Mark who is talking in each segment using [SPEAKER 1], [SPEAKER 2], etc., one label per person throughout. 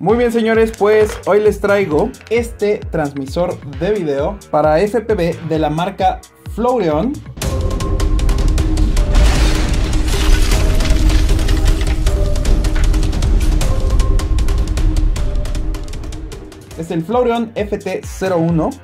[SPEAKER 1] Muy bien señores, pues hoy les traigo este transmisor de video para FPV de la marca Floureon. Es el Floureon FT01,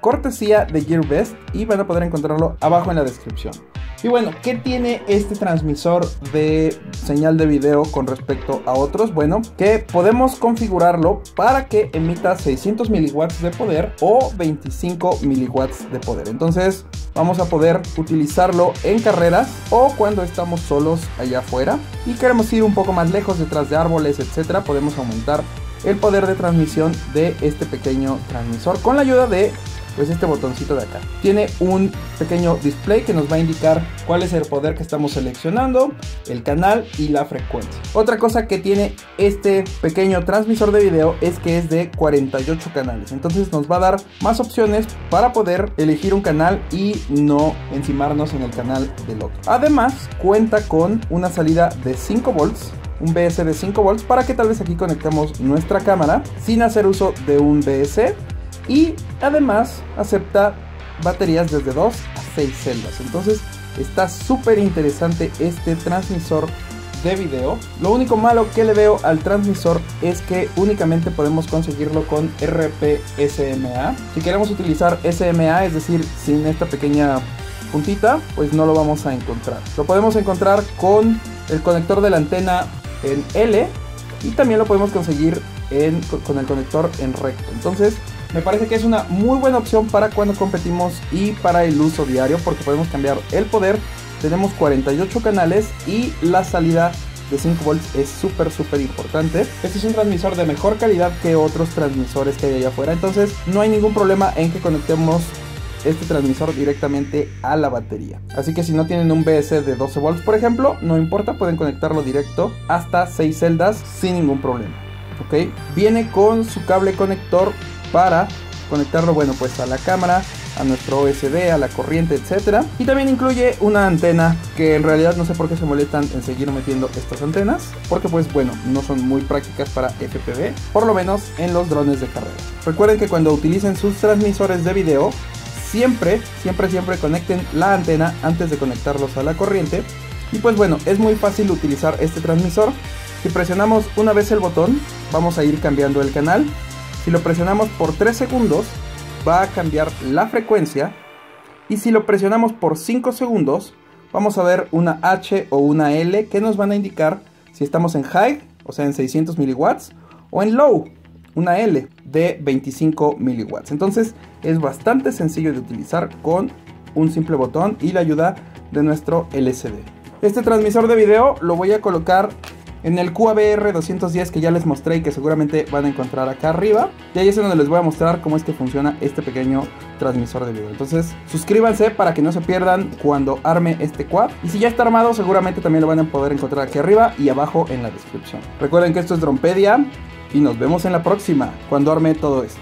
[SPEAKER 1] cortesía de GearBest y van a poder encontrarlo abajo en la descripción. Y bueno, ¿qué tiene este transmisor de señal de video con respecto a otros? Bueno, que podemos configurarlo para que emita 600 miliwatts de poder o 25 miliwatts de poder. Entonces, vamos a poder utilizarlo en carreras o cuando estamos solos allá afuera y queremos ir un poco más lejos detrás de árboles, etcétera, podemos aumentar el poder de transmisión de este pequeño transmisor con la ayuda de pues este botoncito de acá. Tiene un pequeño display que nos va a indicar cuál es el poder que estamos seleccionando, el canal y la frecuencia. Otra cosa que tiene este pequeño transmisor de video es que es de 48 canales. Entonces nos va a dar más opciones para poder elegir un canal y no encimarnos en el canal del otro. Además cuenta con una salida de 5 volts un BS de 5 volts para que tal vez aquí conectemos nuestra cámara sin hacer uso de un BS y además acepta baterías desde 2 a 6 celdas. Entonces está súper interesante este transmisor de video. Lo único malo que le veo al transmisor es que únicamente podemos conseguirlo con RP SMA. Si queremos utilizar SMA, es decir, sin esta pequeña puntita, pues no lo vamos a encontrar. Lo podemos encontrar con el conector de la antena en L y también lo podemos conseguir con el conector en recto. Entonces me parece que es una muy buena opción para cuando competimos y para el uso diario porque podemos cambiar el poder. Tenemos 48 canales y la salida de 5 volts es súper súper importante. Este es un transmisor de mejor calidad que otros transmisores que hay allá afuera. Entonces no hay ningún problema en que conectemos este transmisor directamente a la batería. Así que si no tienen un BS de 12 volts por ejemplo, no importa, pueden conectarlo directo hasta 6 celdas sin ningún problema. ¿Ok? Viene con su cable conector para conectarlo, bueno, pues a la cámara, a nuestro OSD, a la corriente, etcétera. Y también incluye una antena que en realidad no sé por qué se molestan en seguir metiendo estas antenas, porque pues bueno, no son muy prácticas para FPV, por lo menos en los drones de carrera. Recuerden que cuando utilicen sus transmisores de video, siempre, siempre, siempre conecten la antena antes de conectarlos a la corriente. Y pues bueno, es muy fácil utilizar este transmisor. Si presionamos una vez el botón, vamos a ir cambiando el canal si lo presionamos por 3 segundos, va a cambiar la frecuencia. Y si lo presionamos por 5 segundos, vamos a ver una H o una L que nos van a indicar si estamos en high, o sea en 600 miliwatts, o en low, una L de 25 miliwatts. Entonces es bastante sencillo de utilizar con un simple botón y la ayuda de nuestro LCD. Este transmisor de video lo voy a colocar en el QABR 210 que ya les mostré y que seguramente van a encontrar acá arriba. Y ahí es donde les voy a mostrar cómo es que funciona este pequeño transmisor de video. Entonces suscríbanse para que no se pierdan cuando arme este quad. Y si ya está armado seguramente también lo van a poder encontrar aquí arriba y abajo en la descripción. Recuerden que esto es Drompedia y nos vemos en la próxima cuando arme todo esto.